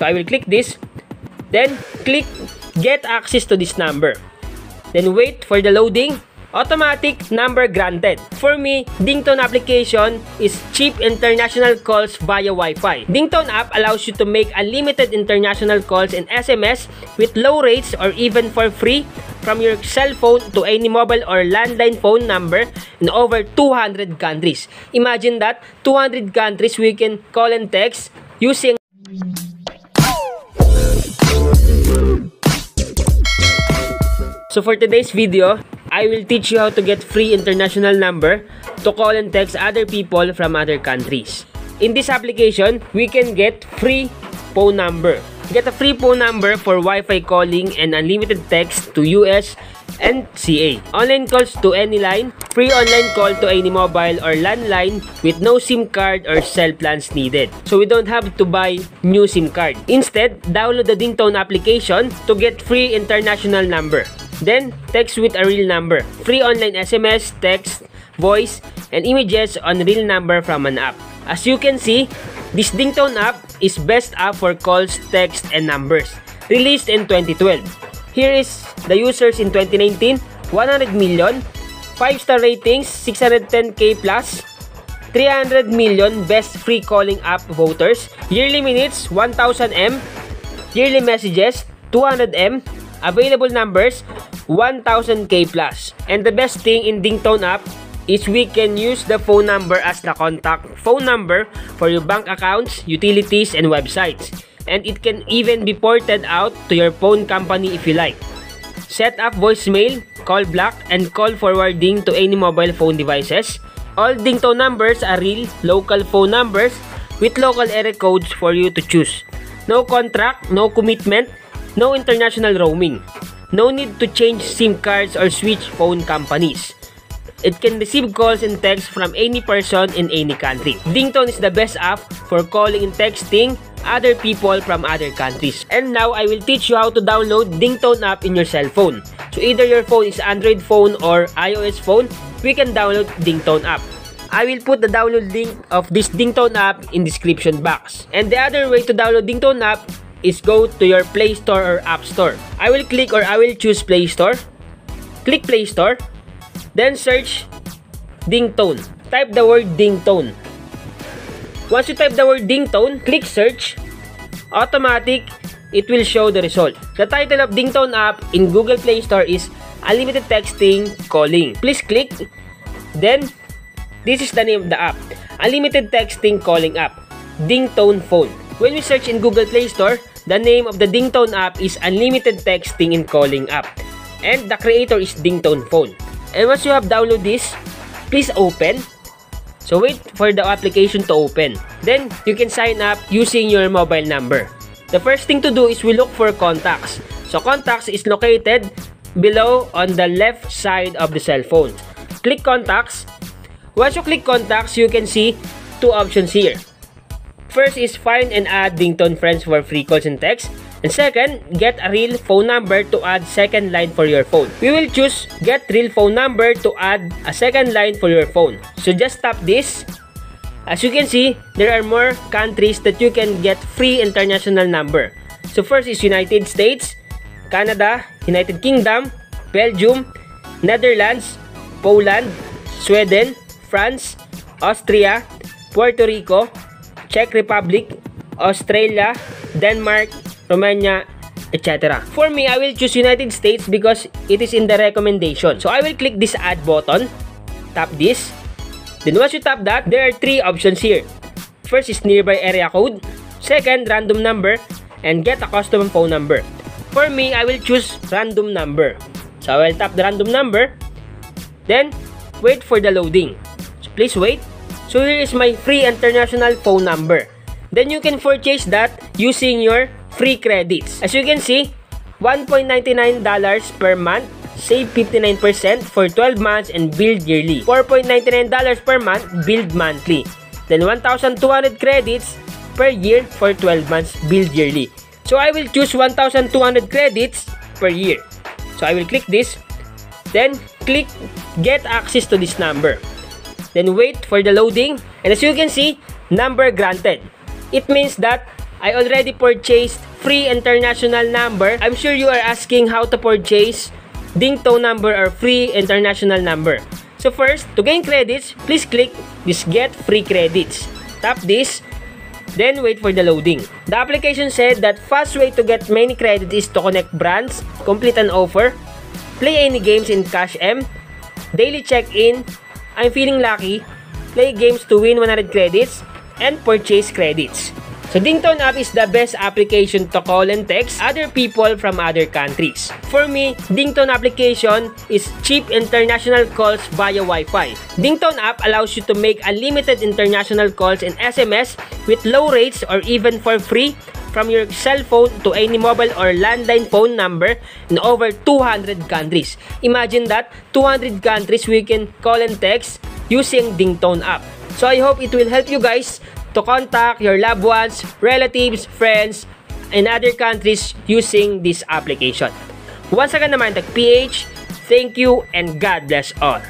So I will click this. Then click get access to this number. Then wait for the loading. Automatic number granted. For me, Dingtone application is cheap international calls via Wi-Fi. Dingtone app allows you to make unlimited international calls and SMS with low rates or even for free from your cell phone to any mobile or landline phone number in over 200 countries. Imagine that, 200 countries we can call and text using So for today's video, I will teach you how to get free international number to call and text other people from other countries. In this application, we can get free phone number. Get a free phone number for Wi-Fi calling and unlimited text to US and CA. Online calls to any line, free online call to any mobile or landline with no SIM card or cell plans needed. So we don't have to buy new SIM card. Instead, download the Dingtone application to get free international number. Then, text with a real number. Free online SMS, text, voice, and images on real number from an app. As you can see, this Dingtone app is best app for calls, text, and numbers. Released in 2012. Here is the users in 2019, 100 million, 5-star ratings, 610k plus, 300 million best free calling app voters, yearly minutes, 1000 M, yearly messages, 200 M, available numbers, 1000k plus. And the best thing in Dingtone app is we can use the phone number as the contact phone number for your bank accounts, utilities, and websites. And it can even be ported out to your phone company if you like. Set up voicemail, call block, and call forwarding to any mobile phone devices. All Dingtone numbers are real local phone numbers with local area codes for you to choose. No contract, no commitment, no international roaming. No need to change SIM cards or switch phone companies. It can receive calls and texts from any person in any country. Dingtone is the best app for calling and texting other people from other countries. And now I will teach you how to download Dingtone app in your cell phone. So either your phone is Android phone or iOS phone, we can download Dingtone app. I will put the download link of this Dingtone app in description box. And the other way to download Dingtone app is go to your Play Store or App Store. I will click or I will choose Play Store. Click Play Store. Then search Dingtone. Type the word Dingtone. Once you type the word Dingtone, click search. Automatic, it will show the result. The title of Dingtone app in Google Play Store is Unlimited Texting Calling. Please click. Then, this is the name of the app. Unlimited Texting Calling app. Dingtone Phone. When we search in Google Play Store, the name of the Dingtone app is Unlimited Texting and Calling app. And the creator is Dingtone Phone. And once you have downloaded this, please open. So wait for the application to open. Then you can sign up using your mobile number. The first thing to do is we look for contacts. So contacts is located below on the left side of the cell phone. Click contacts. Once you click contacts, you can see two options here. First is find and add Dingtone friends for free calls and texts. And second, get a real phone number to add second line for your phone. We will choose get real phone number to add a second line for your phone. So just tap this. As you can see, there are more countries that you can get free international number. So first is United States, Canada, United Kingdom, Belgium, Netherlands, Poland, Sweden, France, Austria, Puerto Rico, Czech Republic, Australia, Denmark, Romania, etc. For me, I will choose United States because it is in the recommendation. So I will click this add button, tap this. Then once you tap that, there are three options here. First is nearby area code, second random number, and get a custom phone number. For me, I will choose random number. So I will tap the random number, then wait for the loading. So please wait. So here is my free international phone number. Then you can purchase that using your free credits. As you can see, $1.99 per month, save 59% for 12 months and billed yearly. $4.99 per month, billed monthly. Then 1,200 credits per year for 12 months, billed yearly. So I will choose 1,200 credits per year. So I will click this. Then click get access to this number. Then wait for the loading. And as you can see, number granted. It means that I already purchased free international number. I'm sure you are asking how to purchase Dingtone number or free international number. So first, to gain credits, please click this get free credits. Tap this, then wait for the loading. The application said that fast way to get many credits is to connect brands, complete an offer, play any games in Cash M, daily check-in, I'm feeling lucky, play games to win 100 credits, and purchase credits. So Dingtone app is the best application to call and text other people from other countries. For me, Dingtone application is cheap international calls via Wi-Fi. Dingtone app allows you to make unlimited international calls and SMS with low rates or even for free from your cell phone to any mobile or landline phone number in over 200 countries. Imagine that, 200 countries we can call and text using Dingtone app. So I hope it will help you guys to contact your loved ones, relatives, friends, in other countries using this application. Once again naman, PH, thank you and God bless all.